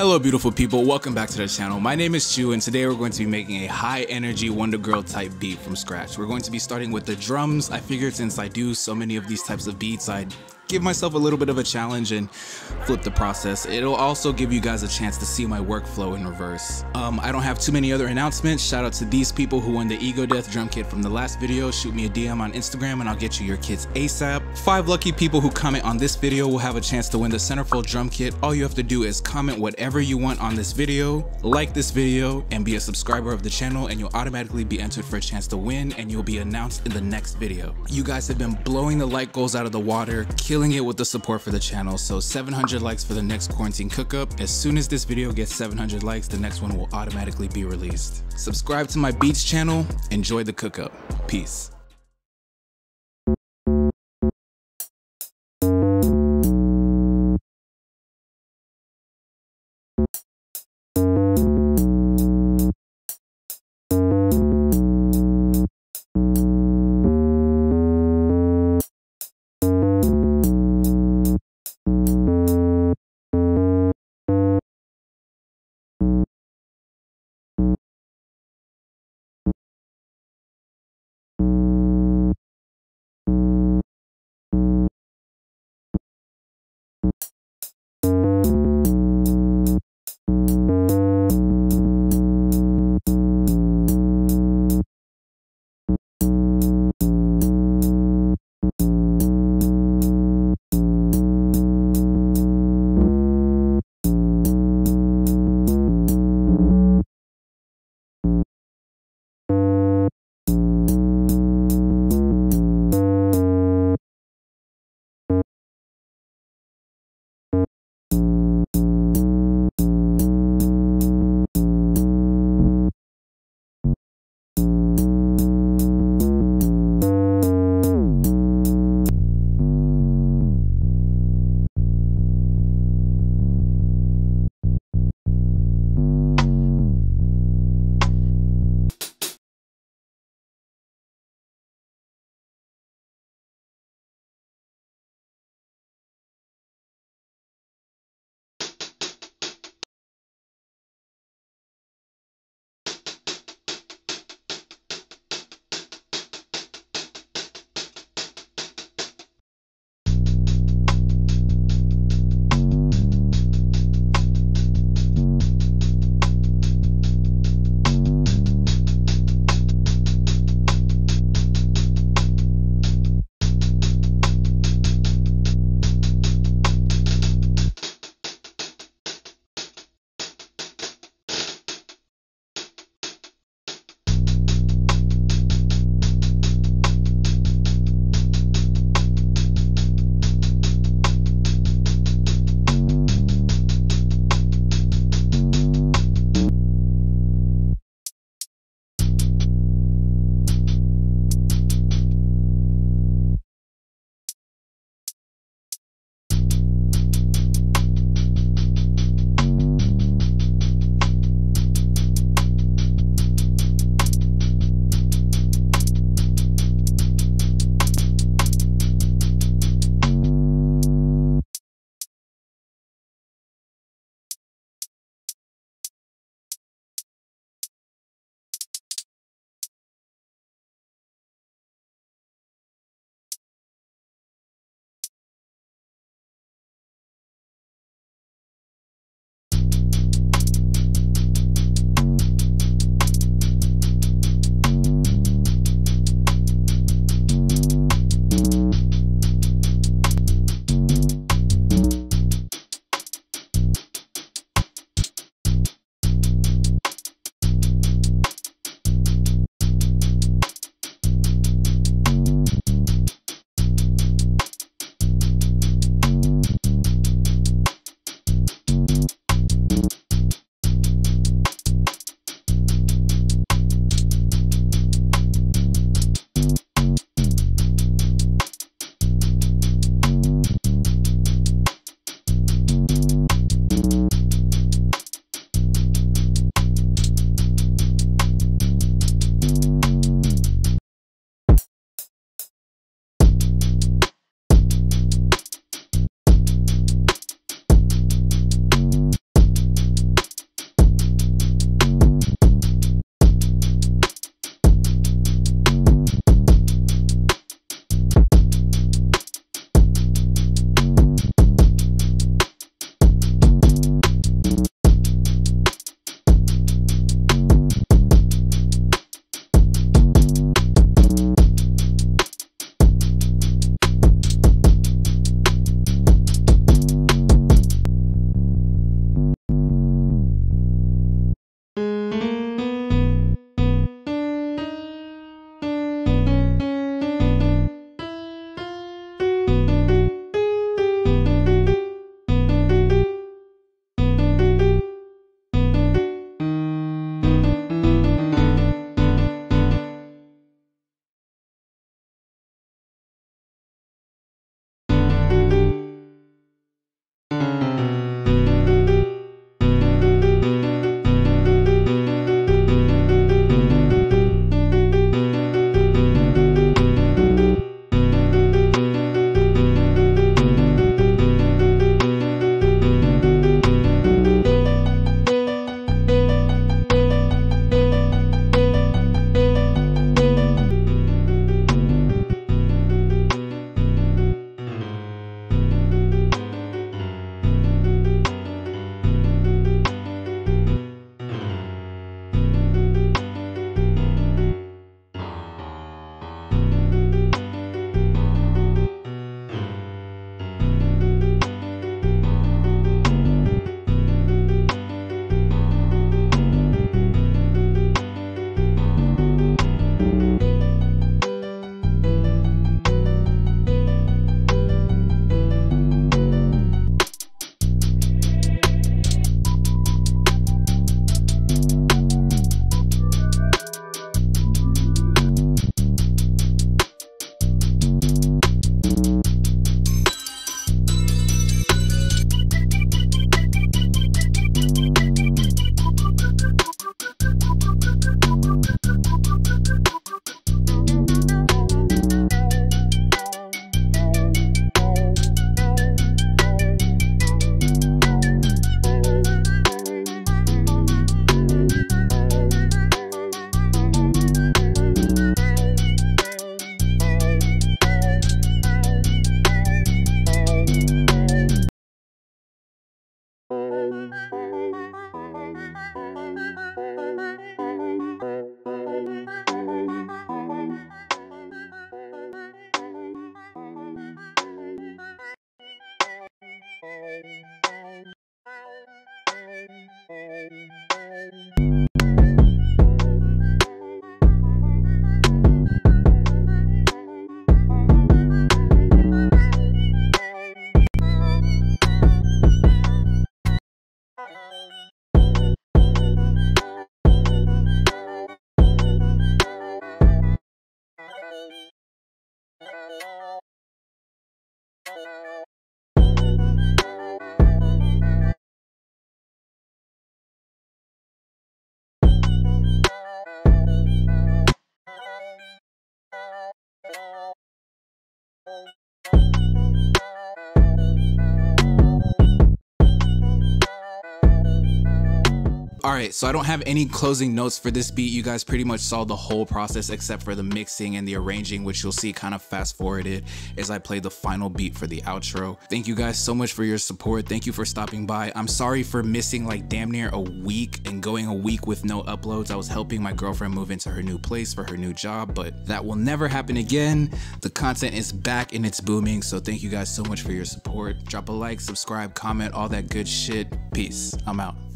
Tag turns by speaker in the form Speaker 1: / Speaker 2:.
Speaker 1: Hello beautiful people, welcome back to the channel. My name is Chu and today we're going to be making a high energy Wondagurl type beat from scratch. We're going to be starting with the drums. I figured since I do so many of these types of beats, I'd give myself a little bit of a challenge and flip the process. It'll also give you guys a chance to see my workflow in reverse. Um, I don't have too many other announcements. Shout out to these people who won the Ego Death drum kit from the last video. Shoot me a DM on Instagram and I'll get you your kits ASAP. Five lucky people who comment on this video will have a chance to win the Centerfold drum kit. All you have to do is comment whatever you want on this video, like this video, and be a subscriber of the channel and you'll automatically be entered for a chance to win and you'll be announced in the next video. You guys have been blowing the like goals out of the water, killing killing it with the support for the channel. So 700 likes for the next quarantine cook-up. As soon as this video gets 700 likes, the next one will automatically be released. Subscribe to my beats channel. Enjoy the cook-up. Peace. Alright, so I don't have any closing notes for this beat. You guys pretty much saw the whole process except for the mixing and the arranging, which you'll see kind of fast forwarded as I play the final beat for the outro. Thank you guys so much for your support. Thank you for stopping by. I'm sorry for missing like damn near a week and going a week with no uploads. I was helping my girlfriend move into her new place for her new job, but that will never happen again. The content is back and it's booming, so thank you guys so much for your support. Drop a like, subscribe, comment, all that good shit. Peace. I'm out.